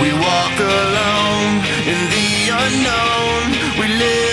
We walk alone in the unknown. We live